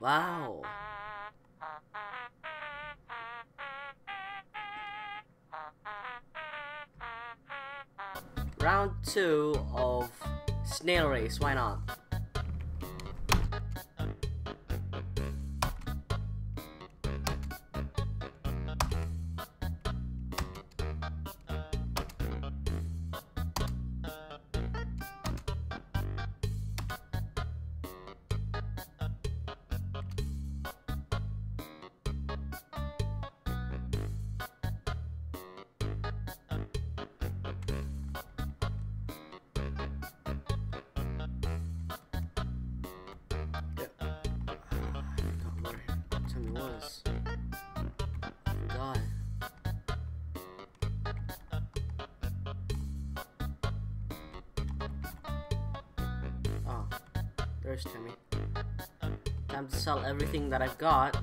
Wow. Round two of snail race, why not? There's Temmie. Time to sell everything that I've got.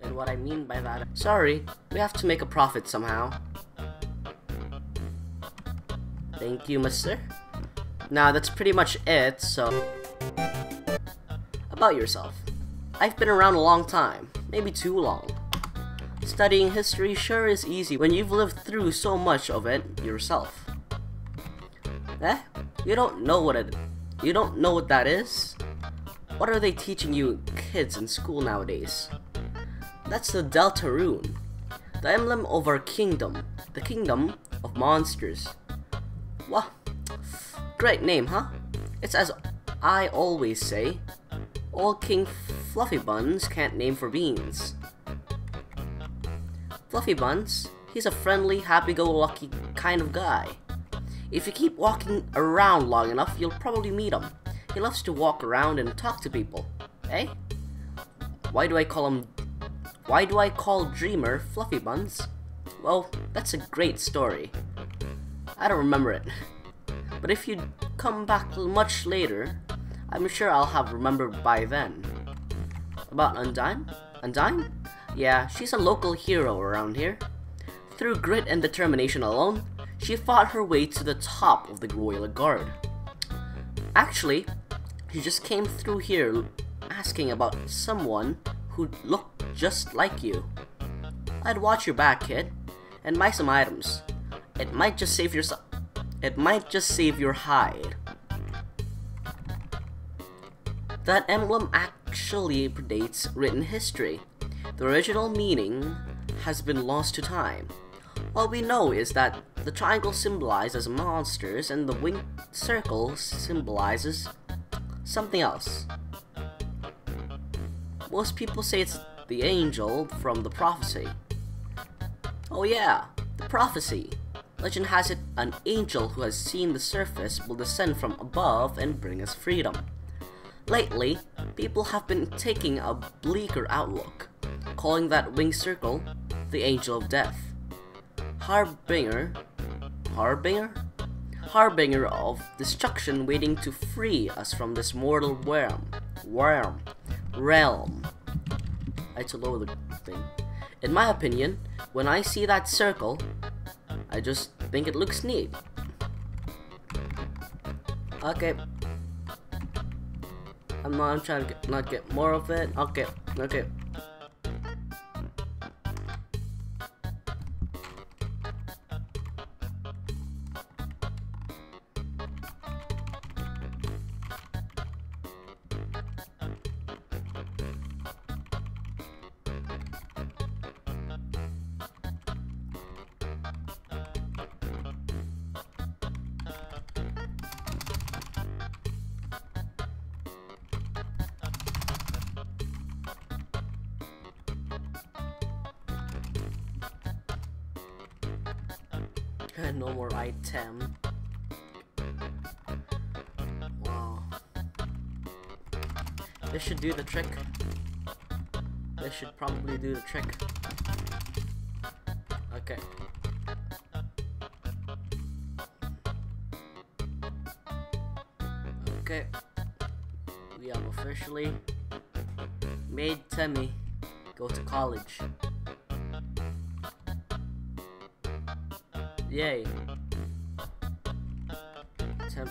And what I mean by that, sorry, we have to make a profit somehow. Thank you, mister. Now that's pretty much it, so... About yourself. I've been around a long time, maybe too long. Studying history sure is easy when you've lived through so much of it yourself. Eh? You don't know what it you don't know what that is? What are they teaching you kids in school nowadays? That's the Deltarune, the emblem of our kingdom, the kingdom of monsters. Wow, great name, huh? It's as I always say, all King Fluffy Buns can't name for beans. Fluffy Buns, he's a friendly, happy-go-lucky kind of guy. If you keep walking around long enough, you'll probably meet him. He loves to walk around and talk to people. Eh? Why do I call him... Why do I call Dreemurr Fluffy Buns? Well, that's a great story. I don't remember it. But if you come back much later, I'm sure I'll have remembered by then. About Undyne? Undyne? Yeah, she's a local hero around here. Through grit and determination alone, she fought her way to the top of the Royal Guard. Actually, she just came through here asking about someone who looked just like you. I'd watch your back, kid, and buy some items. It might just save your it might just save your hide. That emblem actually predates written history. The original meaning has been lost to time. All we know is that the triangle symbolizes monsters and the winged circle symbolizes something else. Most people say it's the angel from the prophecy. Oh yeah, the prophecy. Legend has it an angel who has seen the surface will descend from above and bring us freedom. Lately, people have been taking a bleaker outlook, calling that winged circle the angel of death. Harbinger, Harbinger? Harbinger of destruction waiting to free us from this mortal worm, worm, realm. I to lower the thing. In my opinion, when I see that circle, I just think it looks neat. Okay. I'm not I'm trying to get, not get more of it. Okay, okay. No more item. Wow. This should do the trick. This should probably do the trick. Okay. Okay. We have officially made Temmie go to college. Yay. Temp.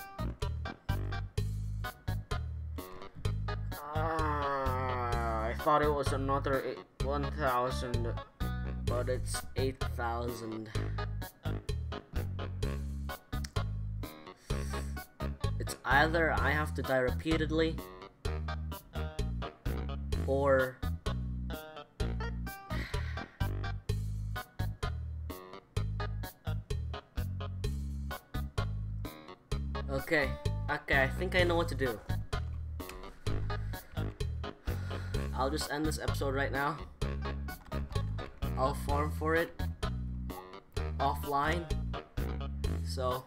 Ah. I thought it was another eight, 1,000, but it's 8,000. It's either I have to die repeatedly, or Okay, okay, I think I know what to do. I'll just end this episode right now. I'll farm for it offline. So